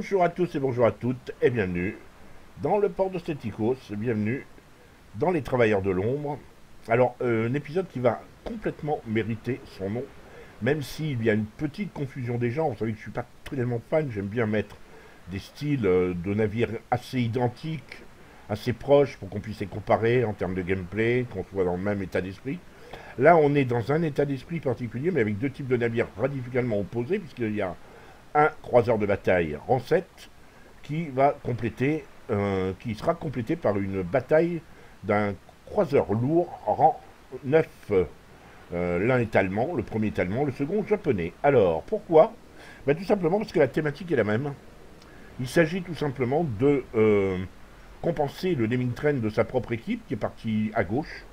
Bonjour à tous et bonjour à toutes et bienvenue dans le port de Stéticos, bienvenue dans les Travailleurs de l'Ombre. Alors, euh, un épisode qui va complètement mériter son nom, même s'il y a une petite confusion des genres. Vous savez que je suis pas tellement fan, j'aime bien mettre des styles euh, de navires assez identiques, assez proches pour qu'on puisse les comparer en termes de gameplay, qu'on soit dans le même état d'esprit. Là, on est dans un état d'esprit particulier, mais avec deux types de navires radicalement opposés, puisqu'il y a un croiseur de bataille rang 7 qui va compléter, euh, qui sera complété par une bataille d'un croiseur lourd rang 9. Euh, L'un est allemand, le premier est allemand, le second japonais. Alors, pourquoi? Ben, Tout simplement parce que la thématique est la même. Il s'agit tout simplement de euh, compenser le naming train de sa propre équipe qui est parti à gauche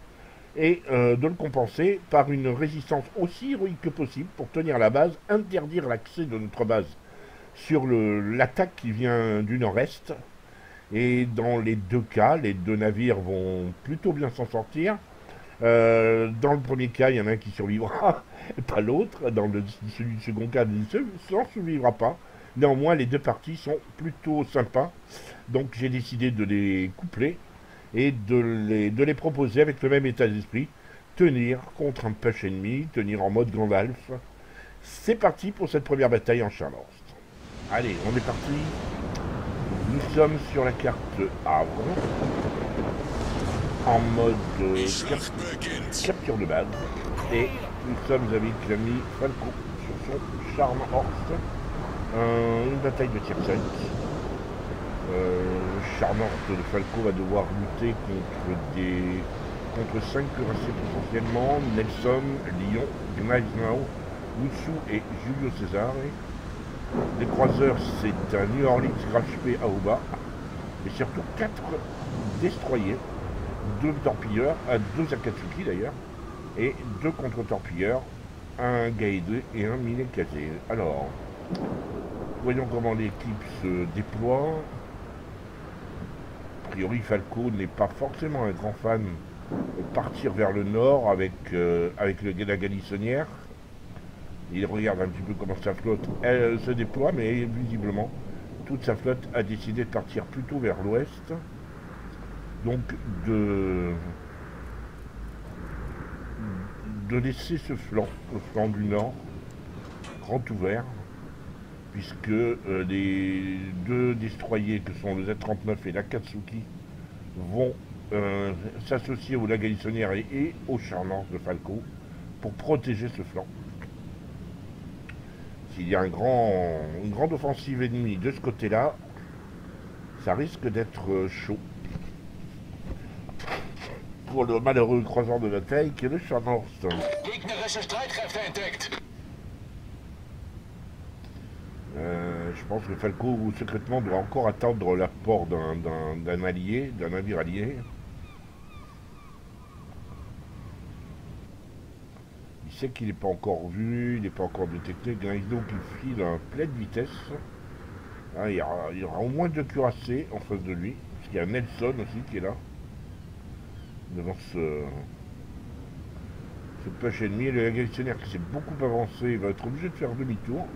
et euh, de le compenser par une résistance aussi héroïque que possible pour tenir la base, interdire l'accès de notre base sur l'attaque qui vient du nord-est. Et dans les deux cas, les deux navires vont plutôt bien s'en sortir. Euh, dans le premier cas, il y en a un qui survivra, pas l'autre. Dans le, celui du second cas, il ne survivra pas. Néanmoins, les deux parties sont plutôt sympas. Donc j'ai décidé de les coupler et de les, de les proposer avec le même état d'esprit. Tenir contre un push ennemi, tenir en mode Gandalf. C'est parti pour cette première bataille en Charlotte. Allez, on est parti. Nous sommes sur la carte Havre. En mode euh, cap capture de base. Et nous sommes avec l'ami Falco sur son charme Horst. Euh, une bataille de tir 5. Euh, Charmant de Falco va devoir lutter contre des contre 5 cuirassiers potentiellement, Nelson, Lyon, Gneisenau, Wutsu et Julio César. Les croiseurs, c'est un New Orleans Grachp Aoba, et surtout 4 destroyers, 2 torpilleurs, 2 Akatsuki d'ailleurs, et 2 contre-torpilleurs, un Gaide et un Minekaze. Alors, voyons comment l'équipe se déploie priori, Falco n'est pas forcément un grand fan de partir vers le nord avec, euh, le, la Galissonnière. Il regarde un petit peu comment sa flotte elle, se déploie, mais visiblement, toute sa flotte a décidé de partir plutôt vers l'ouest. Donc, de, de laisser ce flanc, flanc du nord, grand ouvert, puisque euh, les deux destroyers que sont le Z-39 et l'Akatsuki vont euh, s'associer au Lagalissonnière et, au Charmant de Falco pour protéger ce flanc. S'il y a une grande offensive ennemie de ce côté-là, ça risque d'être euh, chaud pour le malheureux croiseur de la taille qui est le Charmant. Euh, je pense que Falco secrètement doit encore attendre l'apport d'un allié, d'un navire allié. Il sait qu'il n'est pas encore vu, il n'est pas encore détecté. Grisdo qui file à pleine vitesse. Ah, il, y aura, au moins deux cuirassés en face de lui. Parce qu'il y a Nelson aussi qui est là. Devant ce, ce push ennemi. Le gallictionnaire qui s'est beaucoup avancé, il va être obligé de faire demi-tour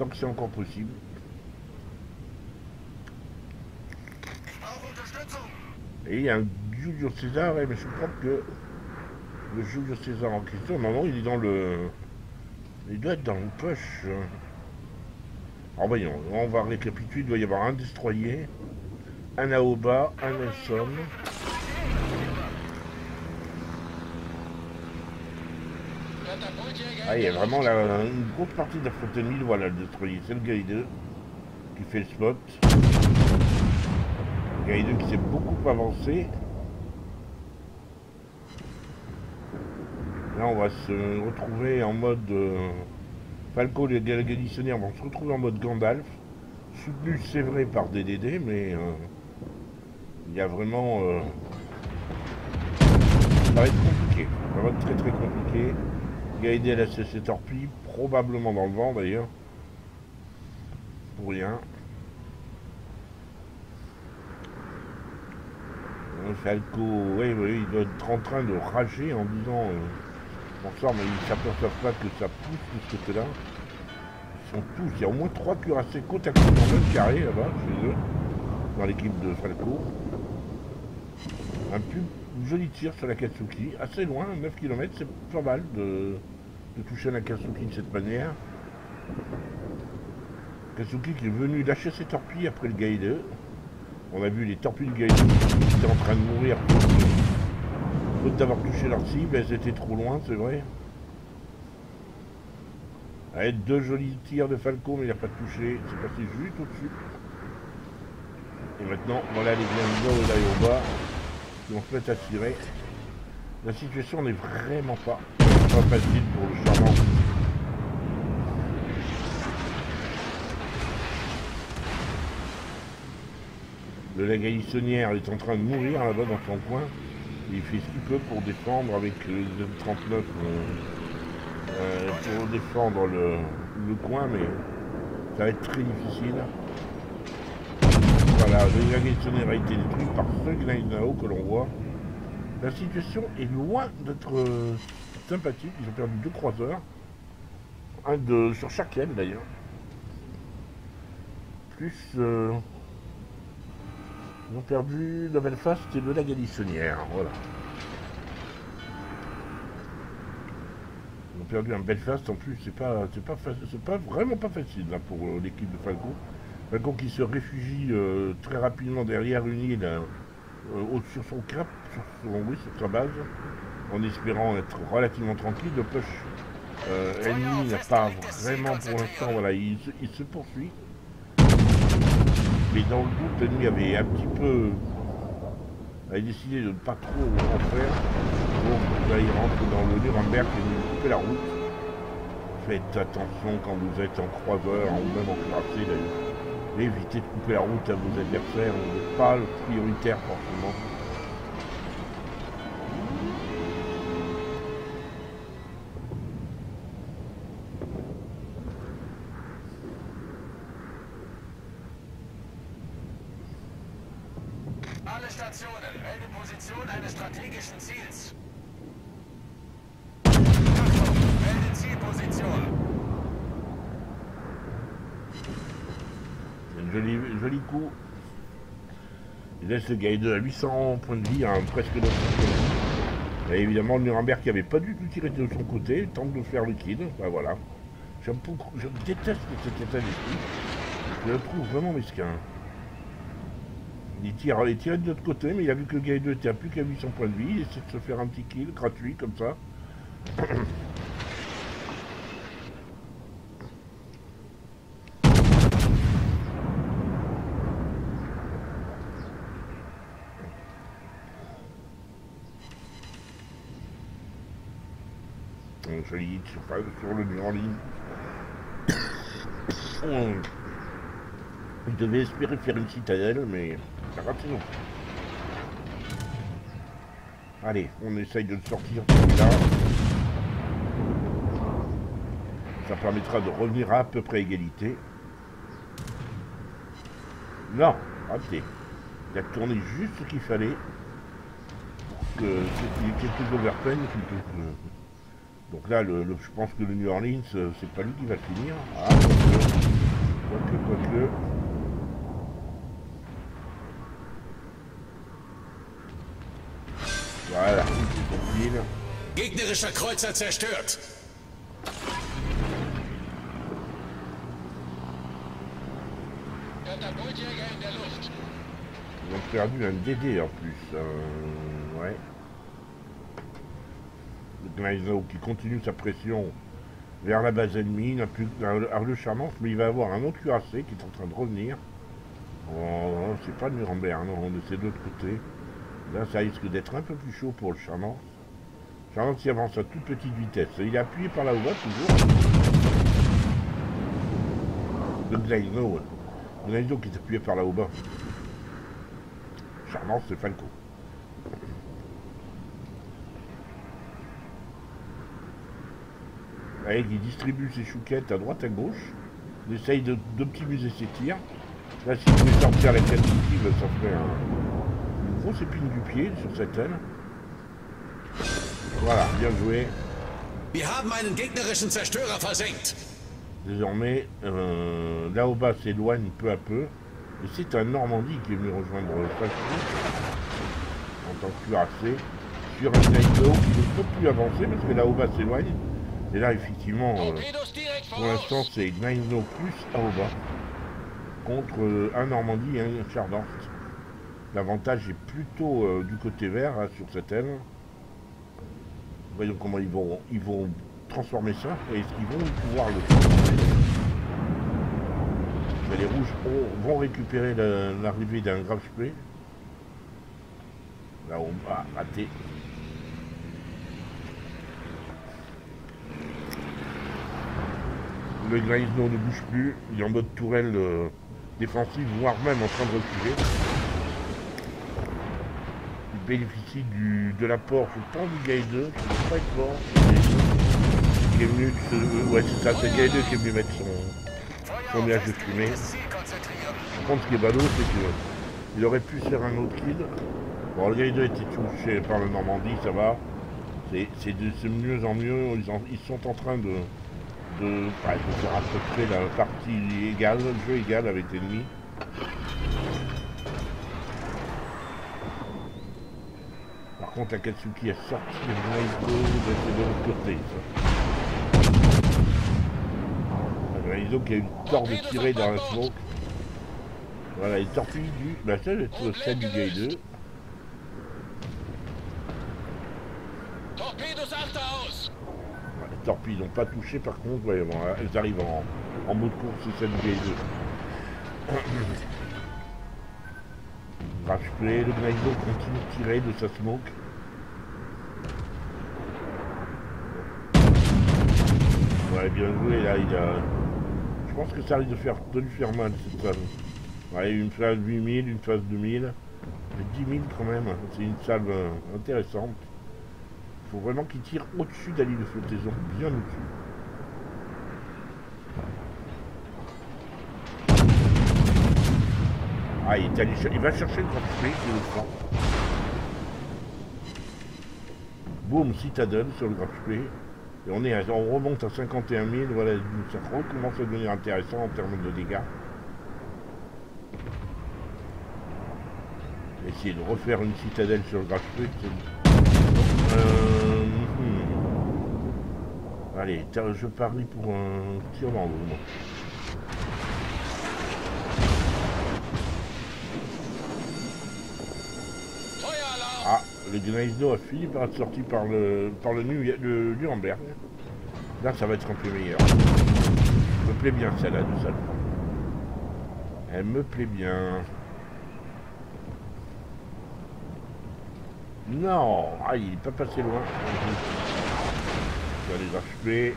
tant que c'est encore possible. Et il y a un Julio César, mais je crois que le Julio César en question, normalement il est dans le... Il doit être dans le push. Alors voyons, on va récapituler, il doit y avoir un destroyer, un Aoba, un Nelson. Ah, il y a vraiment une grosse partie de la flotte ennemie, voilà le destroyer, c'est le Gaïde qui fait le spot. Le Gaïde qui s'est beaucoup avancé. Là on va se retrouver en mode... Euh, Falco et les Galissonnaires vont se retrouver en mode Gandalf. Soutenu c'est vrai par DDD, mais... Euh, il y a vraiment... Euh, ça va être compliqué. Ça va être très très compliqué. Gaïdé a ses torpilles, probablement dans le vent d'ailleurs. Pour rien. Falco, oui, oui, il doit être en train de rager en disant euh, Bonsoir, mais ils ne s'aperçoivent pas que ça pousse de ce côté-là. sont tous, il y a au moins trois cuirassés côte à côte dans même carré là-bas, chez eux, dans l'équipe de Falco. Un plus joli tir sur la Katsuki, assez loin, 9 km, c'est pas mal de, toucher la Katsuki de cette manière. Katsuki qui est venu lâcher ses torpilles après le Gaïde. On a vu les torpilles du Gaïde qui étaient en train de mourir faute d'avoir touché leur cible, elles étaient trop loin, c'est vrai. Deux jolis tirs de Falco, mais il n'a pas touché. C'est passé juste au-dessus. Et maintenant, voilà les bienvenus et bas qui vont se à tirer. La situation n'est vraiment pas, pas facile pour le charmant. Le la galissonnière est en train de mourir là-bas dans son coin. Il fait ce qu'il peut pour défendre avec le Z39 euh, pour défendre le, coin, mais ça va être très difficile. Le Yagesonner a été détruit par ce Gnainao que l'on voit. La situation est loin d'être euh, sympathique. Ils ont perdu deux croiseurs. Un de, sur chaque aile d'ailleurs. Plus... Euh, ils ont perdu la Belfast et de la Galissonnière. Voilà. Ils ont perdu un Belfast en plus, c'est pas pas pas vraiment pas facile là, pour euh, l'équipe de Falco. Falco qui se réfugie euh, très rapidement derrière une île euh, sur son cap, sur son oui, sur sa base, en espérant être relativement tranquille. Le push ennemi n'a pas vraiment pour l'instant, voilà, il se poursuit. Mais dans le doute, l'ennemi avait un petit peu... avait décidé de ne pas trop en faire. Donc là, il rentre dans le Nuremberg et nous couper la route. Faites attention quand vous êtes en croiseur ou même en cuirassé d'ailleurs. Évitez de couper la route à vos adversaires, on n'est pas le prioritaire forcément. Laisse le Gaïde à 800 points de vie, hein, presque 900 points évidemment, le Nuremberg qui avait pas du tout tiré de son côté, tente de faire le kill. Voilà. Je déteste cet état d'esprit. Je le trouve vraiment mesquin. Il tire, il tire de l'autre côté, mais il a vu que le Gaïde était à plus qu'à 800 points de vie. Il essaie de se faire un petit kill gratuit comme ça. sur, sur le mur en ligne. Il devait espérer faire une citadelle, mais ça raté non. Allez, on essaye de sortir là. Ça permettra de revenir à, peu près égalité. Non, raté. Il a tourné juste ce qu'il fallait pour que qu'il y ait quelques overpen plutôt que... Donc là, le, je pense que le New Orleans, euh, c'est pas lui qui va finir. Ah, quoique, quoique, Voilà, c'est son Gegnerischer Kreuzer zerstört. Ils ont perdu un DD en plus. Euh, ouais. Gneisenau qui continue sa pression vers la base ennemie, n'a plus le Charmant, mais il va avoir un autre cuirassé qui est en train de revenir. Oh, c'est pas Nuremberg, non, c'est de l'autre côté. Là, ça risque d'être un peu plus chaud pour le Charmant. Charmant qui avance à toute petite vitesse. Il est appuyé par la bas toujours. Le Gneisenau. Gneisenau qui est appuyé par la bas. Charmant, c'est Falco. Il distribue ses chouquettes à droite à gauche. Il essaye d'optimiser ses tirs. Là, s'il pouvait sortir la tête ça ferait un, une grosse épine du pied sur cette aile. Voilà, bien joué. Désormais, euh, Laoba s'éloigne peu à peu. Et c'est un Normandie qui est venu rejoindre Strasbourg en tant que cuirassé sur un Naito qui ne peut plus avancer parce que Laoba s'éloigne. Et là, effectivement, euh, pour l'instant, c'est Naito plus Aoba contre euh, un Normandie et un Chardant. L'avantage est plutôt euh, du côté vert hein, sur cette aile. Voyons comment ils vont, ils vont transformer ça et est-ce qu'ils vont pouvoir le faire? Les rouges vont récupérer l'arrivée d'un grave spray. Là on va rater. Le Grisno ne bouge plus, il est en mode tourelle euh, défensive, voire même en train de reculer bénéficie du, de l'apport, je pense, du Gaïde, qui ne pas qui est ouais c'est ça, c'est Gaïde qui est venu mettre son, son de fumée. Par contre, ce qui est ballot, c'est qu'il aurait pu faire un autre kill. Bon, le Gaïde était touché par le Normandie, ça va. C'est de, mieux en mieux, ils, sont en train de, de, bah, de faire à peu près la partie égale, le jeu égal avec l'ennemi. Par contre, Akatsuki a sorti le Raizo de l'autre côté. Le Raizo qui a eu tort de tirer dans la smoke. Voilà, les torpilles du... Bah ça, c'est celle du Gay 2. les torpilles n'ont pas touché, par contre, elles arrivent en, en mode course, c'est celle du Gay 2. Rashplay, le Gnaido continue de tirer de sa smoke. Ouais, bien joué, là, il a... Je pense que ça risque de, faire, de lui faire mal, cette salle. Ouais, une phase 8000, une phase 2000. 10 000 quand même, c'est une salle euh, intéressante. Faut vraiment qu'il tire au-dessus d'Ali de flottaison, bien au-dessus. Ah, il, allé, va chercher le grand il le prend. Boum, citadelle sur le grand et on, est on remonte à 51 000, voilà, ça recommence à devenir intéressant en termes de dégâts. Essayer de refaire une citadelle sur le graphique. Euh. Allez, je parie pour un tir dans l'eau. le Gneisenau a fini par être sorti par le, par le, le Nuremberg. Là, ça va être un peu meilleur. Elle me plaît bien celle-là, de ça. Elle me plaît bien. Non Ah, il n'est pas passé loin. Je vais les achever.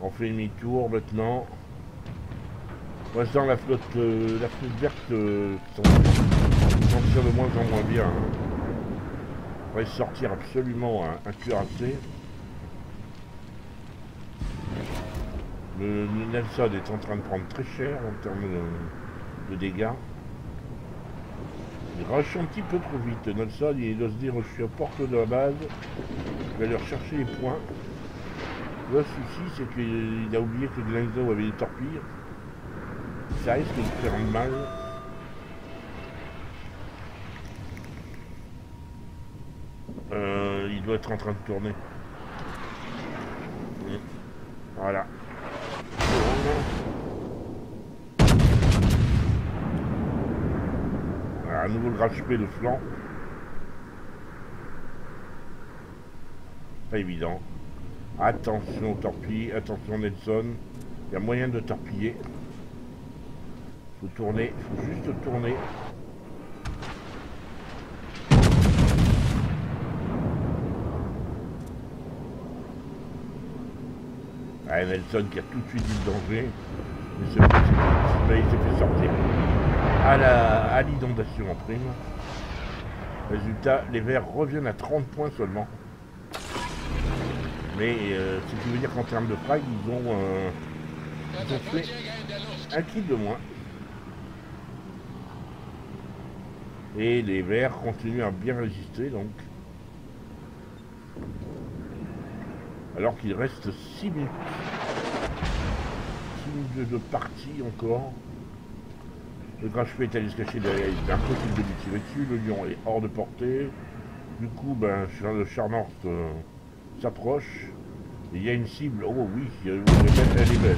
On fait demi-tour maintenant. Moi, dans la flotte, euh, la flotte verte, euh, de moins en moins bien. Hein. On va sortir absolument un, un cuirassé. Le, Nelson est en train de prendre très cher en termes de, dégâts. Il rush un petit peu trop vite. Nelson, il doit se dire je suis à porte de la base. Je vais aller rechercher les points. Le souci, c'est qu'il a oublié que Glenzo avait des torpilles. Ça risque de faire mal. Euh, il doit être en train de tourner. Voilà. Nouveau grave de flanc. Pas évident. Attention torpille, attention Nelson. Il y a moyen de torpiller. Faut tourner, faut juste tourner. Ah, Nelson qui a tout de suite dit le danger. Mais il s'est fait sortir à l'inondation en prime. Résultat, les Verts reviennent à 30 points seulement. Mais euh, ce qui veut dire qu'en termes de frag, ils ont, euh, ils ont fait un kill de moins. Et les Verts continuent à bien résister donc. alors qu'il reste 6 minutes. une de, de partie encore. Le grachepé est allé se cacher derrière, il est impossible de lui tirer dessus, le lion est hors de portée. Du coup, ben, le Charnort euh, s'approche. Il y a une cible, oh oui, elle est belle.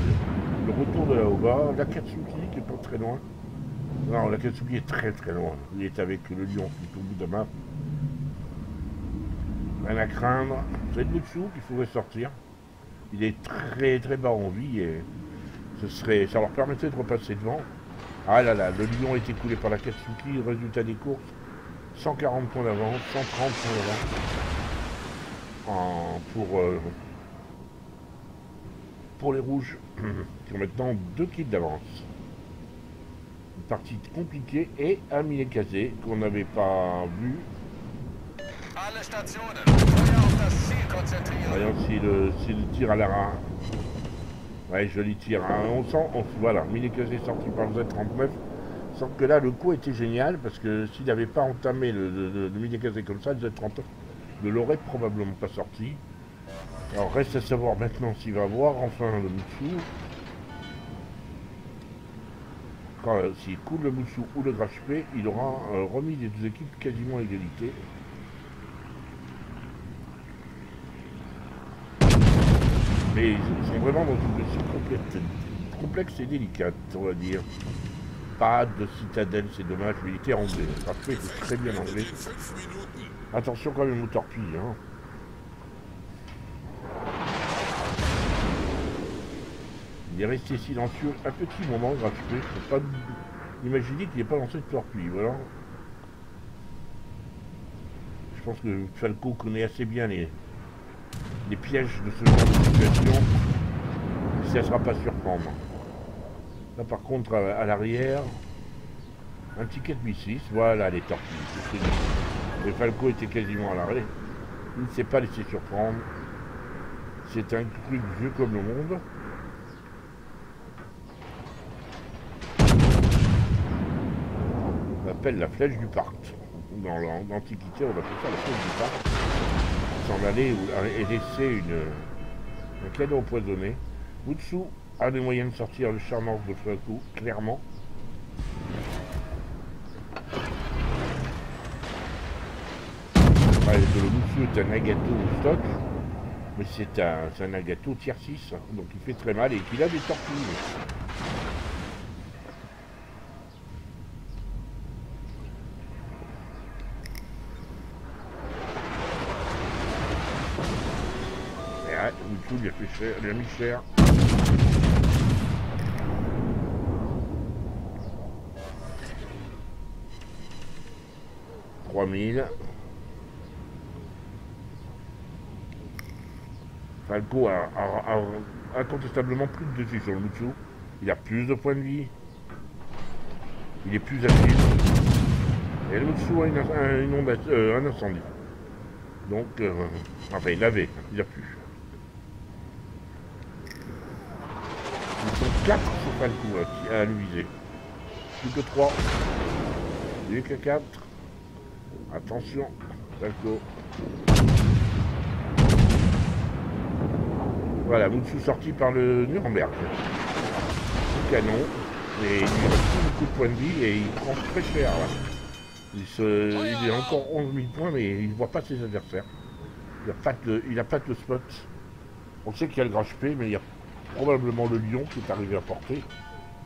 Le retour de Oba, la Katsuki qui est pas très loin. Non, la Katsuki est très très loin. Il est avec le lion qui est au bout de la map. Rien à craindre. C'est le dessous qu'il faudrait sortir. Il est très très bas en vie et ce serait, ça leur permettrait de repasser devant. Ah là là, le lion est écoulé par la Katsuki, résultat des courses, 140 points d'avance, 130 points d'avance pour, euh, pour les rouges, qui ont maintenant 2 kills d'avance. Une partie compliquée et un casé qu'on n'avait pas vu. Voyons si le, si le tir à la Ouais, joli tir. Hein. On sent, on, sorti par le Z39. Sauf que là, le coup était génial parce que s'il n'avait pas entamé le, le, le comme ça, le Z39 ne l'aurait probablement pas sorti. Alors reste à savoir maintenant s'il va voir enfin le Mutsu. Euh, s'il coule le Mutsu ou le Grachpé, il aura euh, remis les deux équipes quasiment à égalité. Mais sont vraiment dans une position complexe et délicate, on va dire. Pas de citadelle, c'est dommage, mais il était anglais. Parfait, c'est très bien anglais. Attention quand même aux torpilles. Hein. Il est resté silencieux un petit moment, gratuit. Faut pas imaginer qu'il n'est pas lancé de torpille, voilà. Je pense que Falco connaît assez bien les, les pièges de ce genre de situation, ça ne sera pas surprendre. Là par contre à, l'arrière, un ticket de 6 voilà les torpilles. Le Falco était quasiment à l'arrêt. Il ne s'est pas laissé surprendre. C'est un truc vieux comme le monde. On appelle la flèche du parc. Dans l'Antiquité, on appelle ça la flèche du parc aller et laisser une, un cadeau empoisonné. Mutsu a les moyens de sortir le charmant de coup, clairement. le Mutsu est un Nagato au stock, mais c'est un, un tier 6, donc il fait très mal et qu'il a des torpilles. Il a fait cher, il a mis cher. Trois mille. Falco a, incontestablement plus de dessus sur le Mutsu. Il a plus de points de vie. Il est plus agile. Et le Mutsu a une, euh, un incendie. Donc, euh, enfin, il avait, il a plus. 4 sur Falco à lui viser. Plus que 3. Il que 4. Attention, Falco. Voilà, Mutsu sorti par le Nuremberg. Le canon. Et il lui reste beaucoup de points de vie et il prend très cher Il, se, est encore 11 000 points mais il ne voit pas ses adversaires. Il n'a pas, de, spot. On sait qu'il y a le grand HP mais il y a probablement le lion qui est arrivé à portée,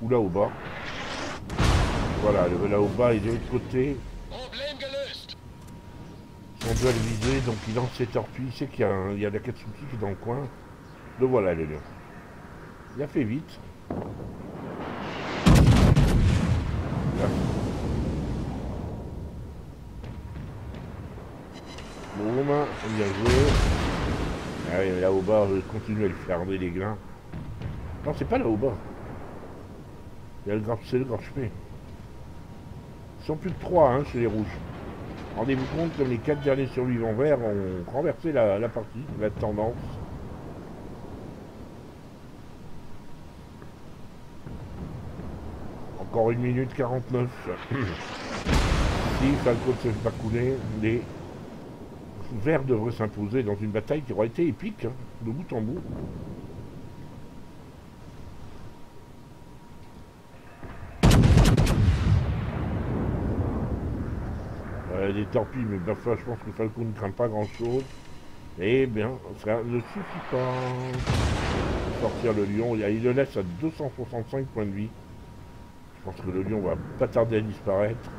ou là au bas. Voilà, là au bas et de l'autre côté. On doit le viser, donc il lance ses torpilles, il sait qu'il y, y, a la Katsuki qui est dans le coin. Le voilà le lion. Il a fait vite. Boum, bien joué. Ah là au bas, je continue à lui faire les grains. Non, c'est pas là au bas. C'est le grand chemin. Ils sont plus de 3 hein, chez les rouges. Rendez-vous compte comme les 4 derniers survivants verts ont renversé la, partie, la tendance. Encore une minute 49. si Falco ne se fait pas couler, les verts devraient s'imposer dans une bataille qui aura été épique, hein, de bout en bout. Euh, des torpilles, mais bah, je pense que Falco ne craint pas grand chose. Eh bien, ça ne suffit pas sortir le lion. Il le laisse à 265 points de vie. Je pense que le lion va pas tarder à disparaître.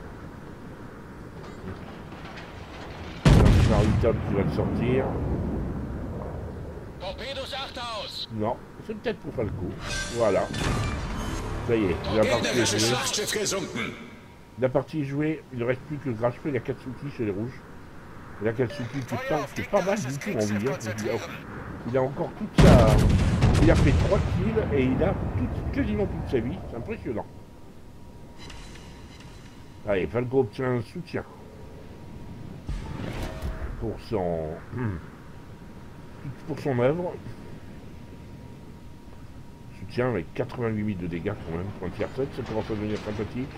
Un charitable qui va le sortir. Non, c'est peut-être pour Falco. Voilà. Ça y est, est jouée. La partie est jouée, il ne reste plus que Grashpe et la Katsuki chez les rouges. La Katsuki qui c'est pas mal du tout en vie. Hein. Il a encore toute sa... Il a fait 3 kills et il a quasiment toute sa vie. C'est impressionnant. Allez, Falco obtient un soutien. Pour son... Pour son œuvre avec 88 000 de dégâts quand même tiers 7, ça commence à devenir sympathique.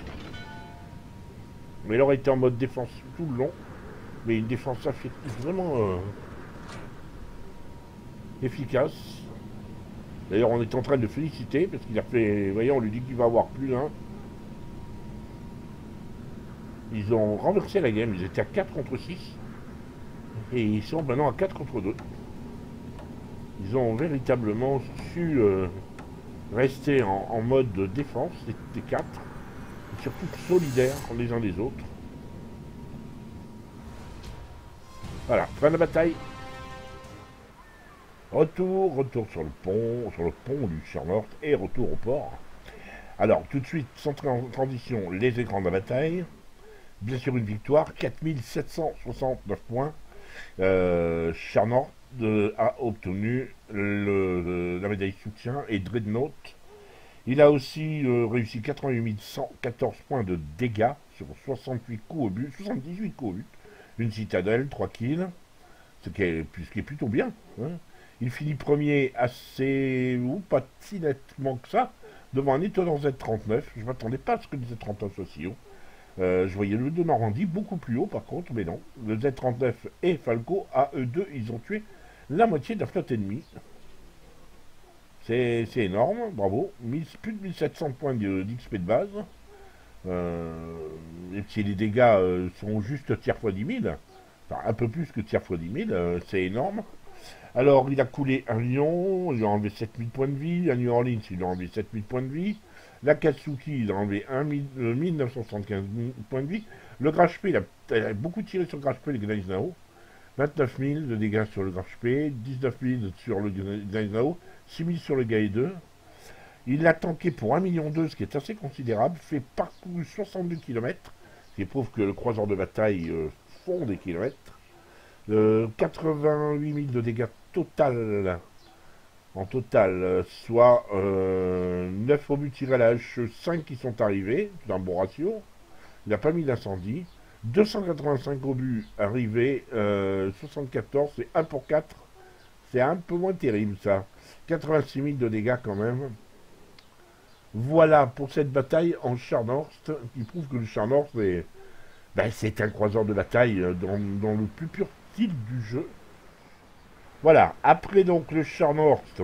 Mais il aurait été en mode défense tout le long, mais une défense vraiment euh, efficace. D'ailleurs, on est en train de féliciter parce qu'il a fait, voyez, on lui dit qu'il va avoir plus d'un. Ils ont renversé la game, ils étaient à 4 contre 6. Et ils sont maintenant à 4 contre 2. Ils ont véritablement su euh, rester en, mode de défense, quatre, et surtout solidaires les uns des autres. Voilà, fin de la bataille. Retour, retour sur le pont, sur le pont du Charlotte et retour au port. Alors, tout de suite, sans transition, les écrans de la bataille. Bien sûr, une victoire, 4769 points. Euh, a obtenu le, la médaille soutien et Dreadnought. Il a aussi euh, réussi 88 114 points de dégâts sur 68 coups au but, 78 coups au but. Une citadelle, 3 kills, ce qui est, plutôt bien. Hein. Il finit premier assez, ou pas si nettement que ça, devant un étonnant Z39. Je ne m'attendais pas à ce que le Z39 soit si haut. Euh, je voyais le de Normandie beaucoup plus haut par contre, mais non. Le Z39 et Falco, à eux deux, ils ont tué la moitié de la flotte ennemie. C'est énorme, bravo. plus de 1700 points d'XP de, base. Euh, et si les dégâts euh, sont juste tiers fois 10 000, enfin un peu plus que tiers fois 10 000, euh, c'est énorme. Alors, il a coulé un lion, il a enlevé 7000 points de vie. Un New Orleans, il a enlevé 7000 points de vie. La Katsuki, il a enlevé 1 1975 points de vie. Le Grashpe, il, il a, beaucoup tiré sur le Grashpe, les Gneisenau. 29 000 de dégâts sur le HP, 19 000 sur le Gneisenau, 6 000 sur le Gae 2. Il a tanké pour 1 million 2, ce qui est assez considérable, fait parcouru 62 km, ce qui prouve que le croiseur de bataille euh, fond des kilomètres. 88 000 de dégâts total, en total, soit 9 euh, obus tirés à la hache, 5 qui sont arrivés, c'est un bon ratio. Il n'a pas mis d'incendie. 285 obus arrivés, 74, c'est 1 pour 4. C'est un peu moins terrible ça. 86 000 de dégâts quand même. Voilà pour cette bataille en Charnorst, qui prouve que le Charnorst est, ben, c'est un croiseur de bataille euh, dans, le plus pur style du jeu. Voilà, après donc le Charnorst,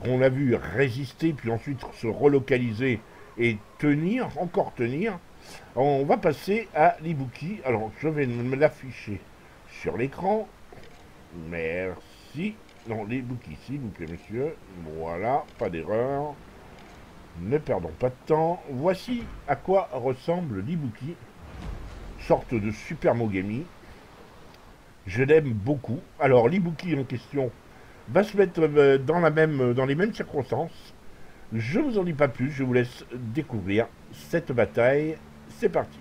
qu'on a vu résister, puis ensuite se relocaliser et tenir, encore tenir, on va passer à l'Ibuki. Alors, je vais me l'afficher sur l'écran. Merci. Non, l'Ibuki, s'il vous plaît, monsieur. Voilà, pas d'erreur. Ne perdons pas de temps. Voici à quoi ressemble l'Ibuki. Sorte de super Mogami. Je l'aime beaucoup. Alors, l'Ibuki en question va se mettre euh, dans, la même, dans les mêmes circonstances. Je vous en dis pas plus, je vous laisse découvrir cette bataille c'est parti.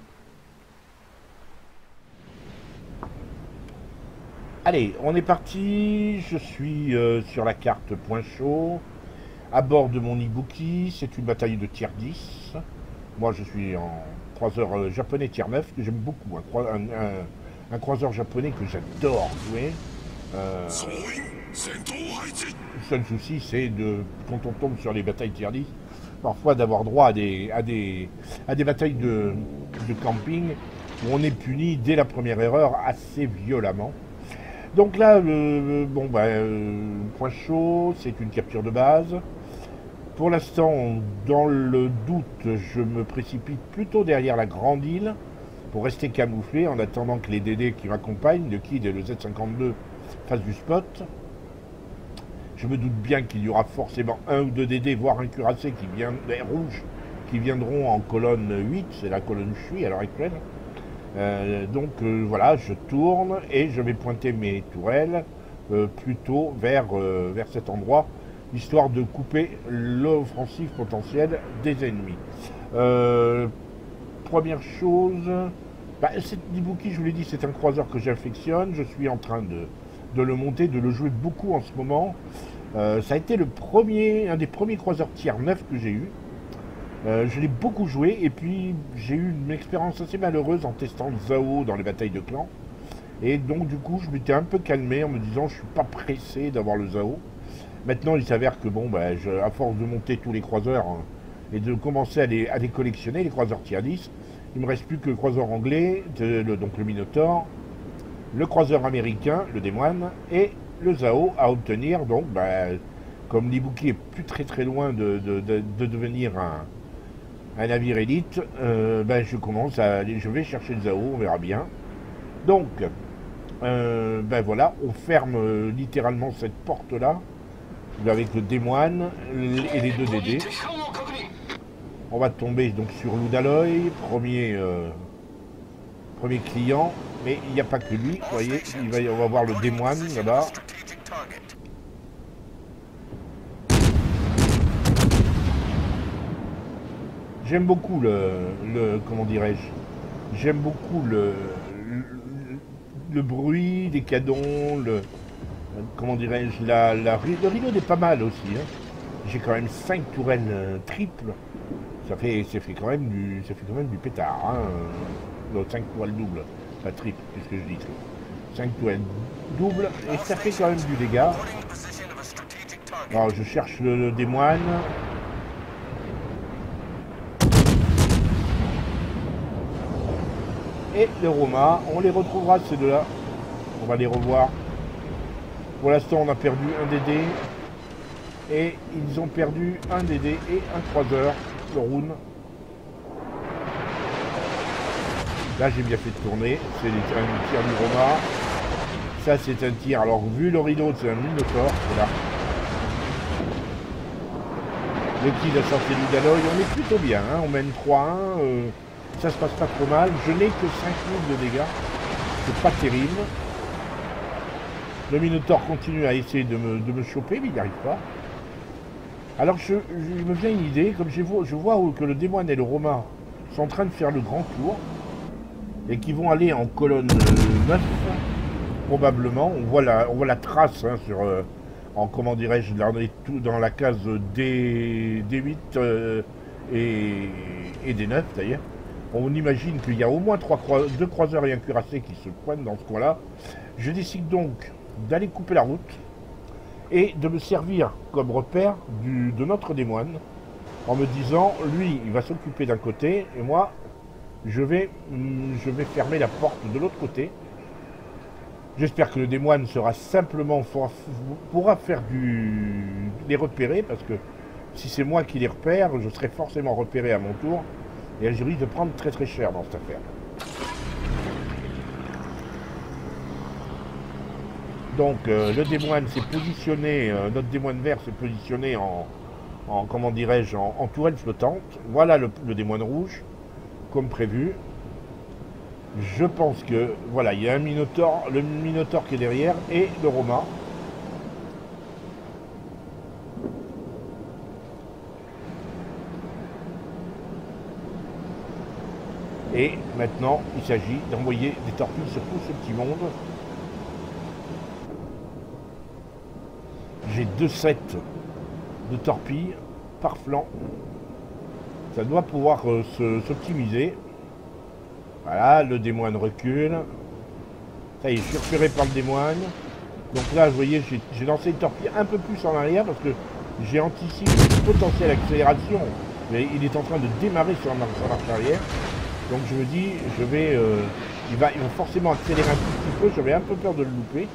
Allez, on est parti. Je suis euh, sur la carte Point Chaud, à bord de mon Ibuki. C'est une bataille de tiers 10. Moi, je suis en croiseur euh, japonais tiers 9, que j'aime beaucoup. Un, croiseur japonais que j'adore jouer. Euh, le seul souci, c'est de quand on tombe sur les batailles tiers 10, parfois d'avoir droit à des, batailles de, camping où on est puni dès la première erreur assez violemment. Donc là, le, bon, bah, euh, point chaud, c'est une capture de base. Pour l'instant, dans le doute, je me précipite plutôt derrière la grande île pour rester camouflé en attendant que les DD qui m'accompagnent, le Kid et le Z52, fassent du spot. Je me doute bien qu'il y aura forcément un ou deux DD, voire un cuirassé qui vient, des qui viendront en colonne 8, c'est la colonne où je suis à l'heure actuelle. Euh, donc euh, voilà, je tourne et je vais pointer mes tourelles euh, plutôt vers, vers cet endroit, histoire de couper l'offensive potentielle des ennemis. première chose, bah, je vous l'ai dit, c'est un croiseur que j'affectionne. Je suis en train de, de, le monter, de le jouer beaucoup en ce moment. Ça a été un des premiers croiseurs tiers 9 que j'ai eu. Euh, je l'ai beaucoup joué et puis j'ai eu une expérience assez malheureuse en testant Zao dans les batailles de clans. Et donc du coup je m'étais un peu calmé en me disant je suis pas pressé d'avoir le Zao. Maintenant il s'avère que bon bah, à force de monter tous les croiseurs hein, et de commencer à les, collectionner, les croiseurs tier 10, il me reste plus que le croiseur anglais, donc le Minotaur, le croiseur américain, le Démoine, et le Zao à obtenir. Donc bah, comme l'Ibuki est plus très très loin de devenir un, un navire élite, euh, ben, je commence à aller, je vais chercher le Zao, on verra bien. Donc, euh, ben voilà, on ferme euh, littéralement cette porte-là, avec le démoine et les deux DD. On va tomber donc sur Loudaloy, premier, premier client, mais il n'y a pas que lui, vous voyez, il va, on va voir le démoine là-bas. J'aime beaucoup le, comment dirais-je, j'aime beaucoup le, le, bruit des canons, le, comment dirais-je, la, la, le rideau est pas mal aussi. Hein. J'ai quand même 5 tourelles euh, triples. Ça fait, ça fait quand même du, ça fait quand même du pétard. Hein. 5 tourelles doubles, pas triple, puisque je dis triple. 5 tourelles doubles et ça fait quand même du dégât. Alors je cherche le, le démoine. et les Roma. On les retrouvera ces deux-là. On va les revoir. Pour l'instant, on a perdu un DD. Et ils ont perdu un DD et un croiseur, le Rune. Là, j'ai bien fait de tourner. C'est un tir du Roma. Ça, c'est un tir. Alors, vu le rideau, c'est un Minotaur. Voilà. Le kill a sorti d'Aloy. On est plutôt bien. Hein. On mène 3-1 ça se passe pas trop mal. Je n'ai que 5 de dégâts. C'est pas terrible. Le Minotaur continue à essayer de me, choper, mais il n'y arrive pas. Alors je, me viens une idée, comme je vois, je vois que le démoine et le romain sont en train de faire le grand tour, et qui vont aller en colonne 9, probablement. On voit la, on voit la trace hein, sur, euh, en comment dirais-je, dans, la case D, 8 euh, et, et D9 d'ailleurs on imagine qu'il y a au moins trois deux croiseurs et un cuirassé qui se pointent dans ce coin-là. Je décide donc d'aller couper la route et de me servir comme repère de notre démoine en me disant, lui, il va s'occuper d'un côté et moi, je vais, je fermer la porte de l'autre côté. J'espère que le démoine sera simplement pourra faire du les repérer parce que si c'est moi qui les repère, je serai forcément repéré à mon tour et elle risque de prendre très très cher dans cette affaire. Donc euh, le démoine s'est positionné, euh, notre démoine vert s'est positionné en, comment dirais-je, en, tourelle flottante. Voilà le, démoine rouge, comme prévu. Je pense que, voilà, il y a un minotaure, le minotaure qui est derrière et le romain. Et maintenant, il s'agit d'envoyer des torpilles sur tout ce petit monde. J'ai deux sets de torpilles par flanc. Ça doit pouvoir euh, s'optimiser. Voilà, le démoine recule. Ça y est, je suis repéré par le démoine. Donc là, vous voyez, j'ai lancé une torpille un peu plus en arrière parce que j'ai anticipé une potentielle accélération. Mais il est en train de démarrer sur la marche arrière. Donc je me dis, je vais, euh, il, va, forcément accélérer un petit peu, j'avais un peu peur de le louper.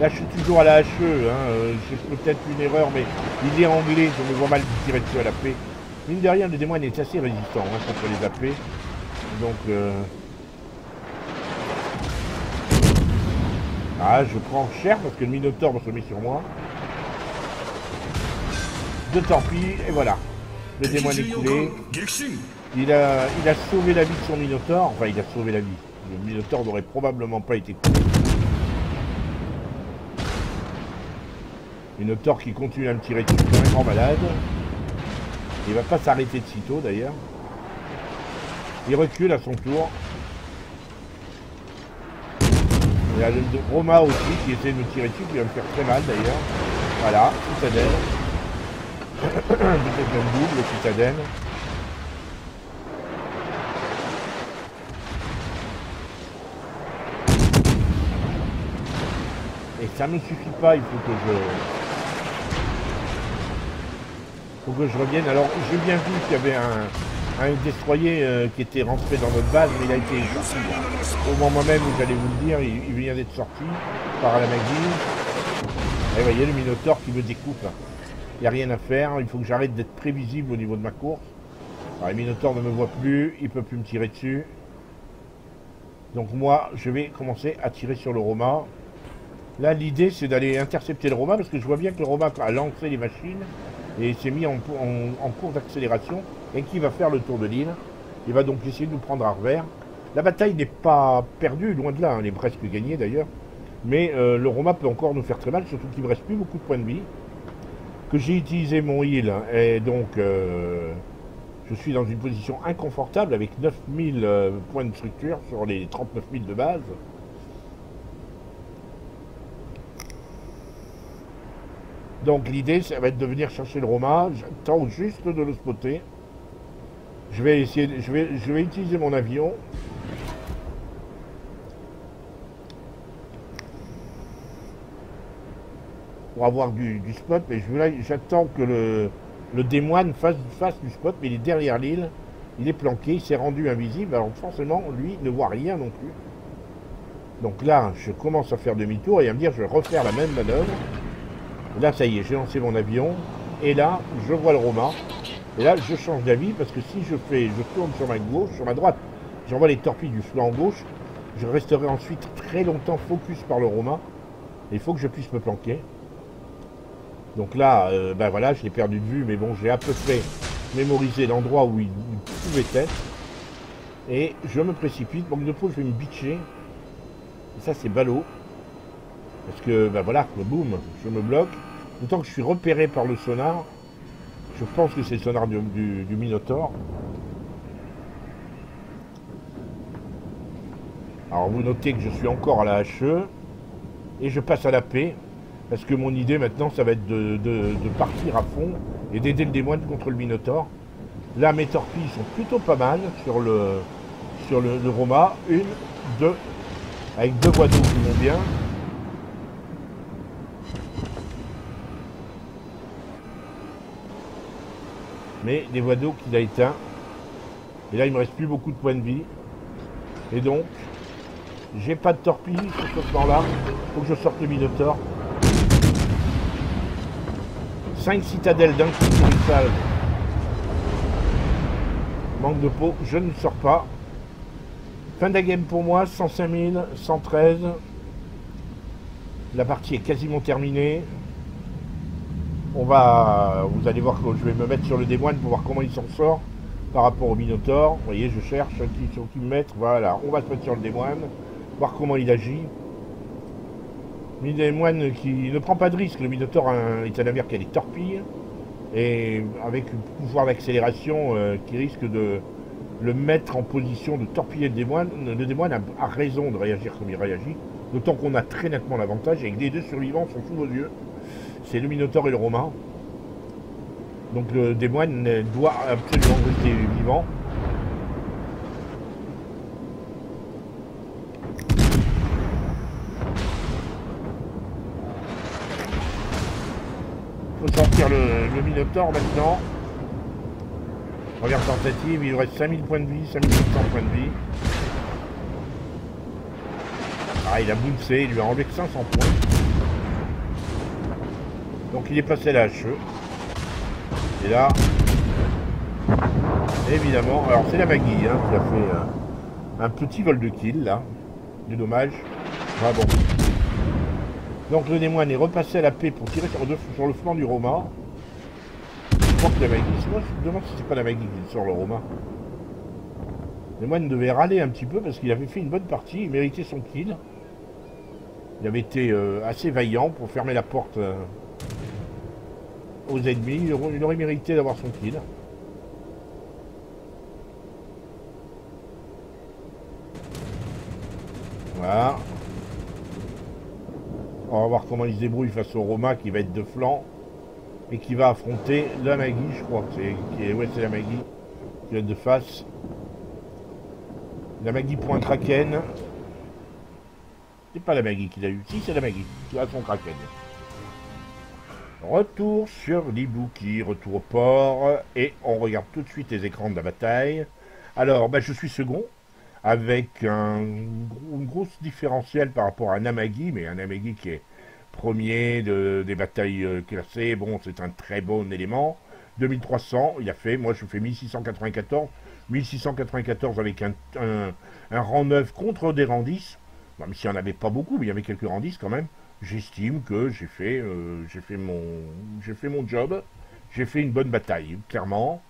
Là je suis toujours à la HE, hein, euh, j'ai peut-être une erreur, mais il est anglais, je me vois mal tirer dessus à la paix. Mine de rien, le démon est assez résistant hein, contre les AP. Donc... Euh... Ah, je prends cher parce que le Minotaur va se met sur moi. Deux torpilles, et voilà. Le démon est coulé. Il a, il a sauvé la vie de son Minotaur. Enfin, il a sauvé la vie. Le Minotaur n'aurait probablement pas été coulé. Minotaur qui continue à me tirer dessus comme un grand malade. Il va pas s'arrêter de sitôt d'ailleurs. Il recule à son tour. Il y a le Roma aussi qui essaie de me tirer dessus, qui va me faire très mal d'ailleurs. Voilà, citadelle. Peut-être même double, citadelle. Et ça ne suffit pas, il faut que je... faut que je revienne. Alors, j'ai bien vu qu'il y avait un, destroyer euh, qui était rentré dans notre base, mais il a été sorti. Au moment même où j'allais vous le dire, il, vient d'être sorti par la magie. Et vous voyez le Minotaur qui me découpe. Il n'y a rien à faire, il faut que j'arrête d'être prévisible au niveau de ma course. Alors, le Minotaur ne me voit plus, il ne peut plus me tirer dessus. Donc moi, je vais commencer à tirer sur le Roma. Là, l'idée, c'est d'aller intercepter le Roma, parce que je vois bien que le Roma a lancé les machines et s'est mis en, cours d'accélération et qui va faire le tour de l'île? Il va donc essayer de nous prendre à revers. La bataille n'est pas perdue, loin de là, hein, elle est presque gagnée d'ailleurs. Mais euh, le Roma peut encore nous faire très mal, surtout qu'il ne me reste plus beaucoup de points de vie. Que j'ai utilisé mon heal, et donc euh, je suis dans une position inconfortable avec 9000 euh, points de structure sur les 39 000 de base. Donc l'idée, ça va être de venir chercher le Roma. J'attends juste de le spotter. Je vais essayer, je vais, je vais utiliser mon avion. Pour avoir du, spot, mais j'attends que le, le démoine fasse, fasse du spot, mais il est derrière l'île. Il est planqué, il s'est rendu invisible, alors forcément, lui ne voit rien non plus. Donc là, je commence à faire demi-tour et à me dire, je vais refaire la même manœuvre. Là, ça y est, j'ai lancé mon avion. Et là, je vois le Roma. Et là, je change d'avis parce que si je fais, je tourne sur ma gauche, sur ma droite, j'envoie les torpilles du flanc gauche, je resterai ensuite très longtemps focus par le Roma. Il faut que je puisse me planquer. Donc là, euh, ben voilà, je l'ai perdu de vue, mais bon, j'ai à peu près mémorisé l'endroit où il, pouvait être. Et je me précipite. Donc de peau, je vais me bitcher. Et ça, c'est ballot. Parce que, ben voilà, boum, je me bloque. D'autant que je suis repéré par le sonar. Je pense que c'est le sonar du, Minotaur. Alors vous notez que je suis encore à la HE. Et je passe à la paix. Parce que mon idée maintenant, ça va être de, partir à fond et d'aider le démon contre le Minotaur. Là, mes torpilles sont plutôt pas mal sur le, sur le, Roma. Une, deux, avec deux d'eau qui vont bien. Mais des voies d'eau qu'il a éteint. Et là, il me reste plus beaucoup de points de vie. Et donc, j'ai pas de torpille sur ce plan-là. Faut que je sorte le Minotaur. 5 citadelles d'un coup sur une salle. Manque de peau, je ne sors pas. Fin de la game pour moi, 105 000, 113. La partie est quasiment terminée on va, vous allez voir que je vais me mettre sur le démoine pour voir comment il s'en sort par rapport au Minotaur. Vous voyez, je cherche sur qui me mettre. Voilà, on va se mettre sur le démoine, voir comment il agit. Démoine qui ne prend pas de risque. Le Minotaur est un navire qui a des torpilles et avec un pouvoir d'accélération euh, qui risque de le mettre en position de torpiller le démoine. Le démoine a, raison de réagir comme il réagit, d'autant qu'on a très nettement l'avantage et que les deux survivants sont sous vos yeux c'est le Minotaure et le Romain. Donc le démoine doit absolument rester vivant. Faut sortir le, Minotaure maintenant. Première tentative, il reste 5000 points de vie, 5700 points de vie. Ah, il a bouncé, il lui a enlevé que 500 points. Donc il est passé à la HE. Et là, Évidemment. Alors c'est la Maggie hein, qui a fait euh, un petit vol de kill là. Du dommage. Ah bon. Donc le démoine est repassé à la paix pour tirer sur le, flanc du Roma. Je crois que la Maggie. Moi je me demande si c'est pas la Maggie qui sort le Roma. Le moine devait râler un petit peu parce qu'il avait fait une bonne partie, il méritait son kill. Il avait été euh, assez vaillant pour fermer la porte euh, aux ennemis. Il aurait, mérité d'avoir son kill. Voilà. On va voir comment il se débrouille face au Roma qui va être de flanc et qui va affronter la Maggie, je crois. Ouais, c'est la Maggie qui va être de face. La Maggie point Kraken. C'est pas la Maggie qu'il a eu. Si, c'est la Maggie qui a son Kraken. Retour sur l'Ibuki, retour au port. Et on regarde tout de suite les écrans de la bataille. Alors, bah, je suis second. Avec un, une grosse différentielle par rapport à Namagi. Mais un Namagi qui est premier de, des batailles euh, classées. Bon, c'est un très bon élément. 2300, il a fait. Moi, je fais 1694. 1694 avec un, rang 9 contre des rangs 10. mais s'il n'y en pas beaucoup, mais il y avait quelques rangs 10 quand même. J'estime que j'ai fait, euh, fait, mon, fait mon job. J'ai fait une bonne bataille, clairement.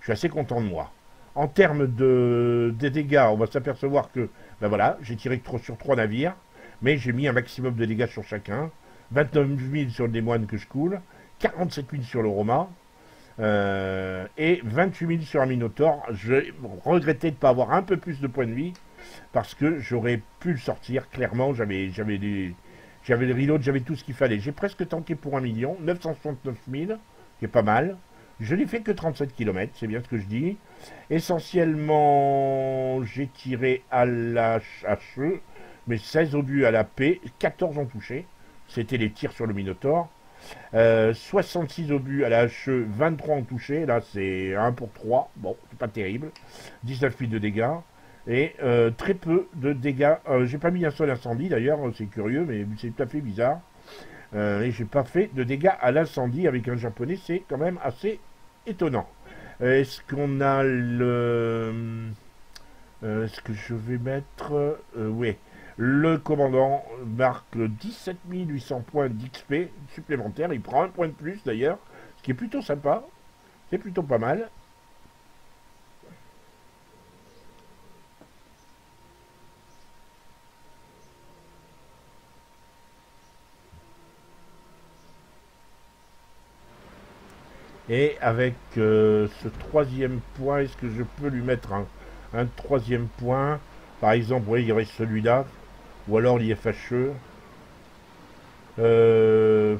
Je suis assez content de moi. En termes de, des dégâts, on va s'apercevoir que, ben voilà, j'ai tiré sur trois navires, mais j'ai mis un maximum de dégâts sur chacun. 29 000 sur le démoine que je coule, 47 000 sur le Roma, euh, et 28 000 sur un Minotaur. Je regrettais de ne pas avoir un peu plus de points de vie parce que j'aurais pu le sortir. Clairement, j'avais des j'avais les reloads, j'avais tout ce qu'il fallait. J'ai presque tanké pour un million, 969 000, qui est pas mal. Je n'ai fait que 37 km, c'est bien ce que je dis. Essentiellement, j'ai tiré à la HE, mais 16 obus à la P, 14 ont touché. C'était les tirs sur le Minotaur. 66 euh, obus à la HE, 23 en touché. Là, c'est 1 pour 3. Bon, c'est pas terrible. 19 000 de dégâts. Et euh, très peu de dégâts. Euh, j'ai pas mis un seul incendie d'ailleurs, c'est curieux, mais c'est tout à fait bizarre. et j'ai pas fait de dégâts à l'incendie avec un japonais, c'est quand même assez étonnant. Est-ce qu'on a le. Est-ce que je vais mettre. oui. Le commandant marque 17 800 points d'XP supplémentaires. Il prend un point de plus d'ailleurs, ce qui est plutôt sympa. C'est plutôt pas mal. Et avec euh, ce troisième point, est-ce que je peux lui mettre un, troisième point? Par exemple, oui, il y aurait celui-là. Ou alors l'IFHE. Euh,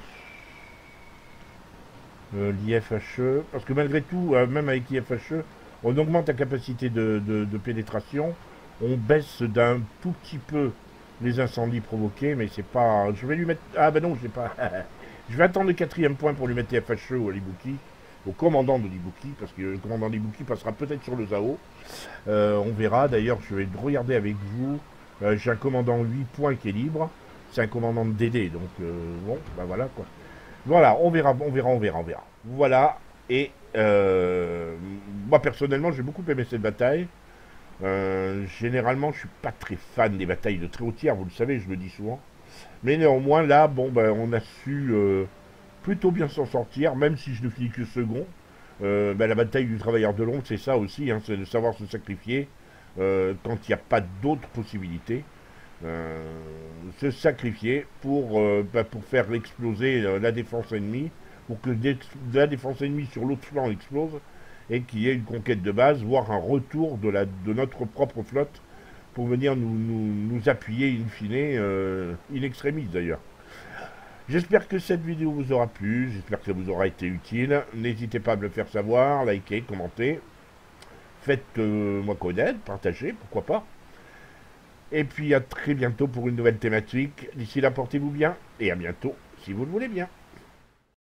euh, L'IFHE, parce que malgré tout, même avec l'IFHE, on augmente la capacité de, pénétration, on baisse d'un tout petit peu les incendies provoqués, mais c'est pas... Je vais lui mettre... Ah ben non, je pas... je vais attendre le quatrième point pour lui mettre l'IFHE ou l'Ibuki, au commandant de l'Ibuki, parce que le commandant de passera peut-être sur le Zao. on verra, d'ailleurs, je vais regarder avec vous euh, j'ai un commandant 8 points qui est libre. C'est un commandant de DD, donc euh, bon, ben voilà quoi. Voilà, on verra, on verra, on verra, on verra. Voilà, et euh, moi personnellement, j'ai beaucoup aimé cette bataille. généralement, je suis pas très fan des batailles de très haut tiers, vous le savez, je le dis souvent. Mais néanmoins, là, bon, ben, on a su plutôt bien s'en sortir, même si je ne finis que second. Ben, la bataille du travailleur de l'ombre, c'est ça aussi, hein, c'est de savoir se sacrifier. Euh, quand il n'y a pas d'autres possibilités, euh, se sacrifier pour, euh, bah, pour faire exploser la défense ennemie, pour que la défense ennemie sur l'autre flanc explose et qu'il y ait une conquête de base, voire un retour de, notre propre flotte pour venir nous, nous, appuyer in fine, in extremis d'ailleurs. J'espère que cette vidéo vous aura plu, j'espère que ça vous aura été utile. N'hésitez pas à me le faire savoir, liker, commenter. Faites-moi connaître, partagez, pourquoi pas. Et puis à très bientôt pour une nouvelle thématique. D'ici là, portez-vous bien et à bientôt si vous le voulez bien.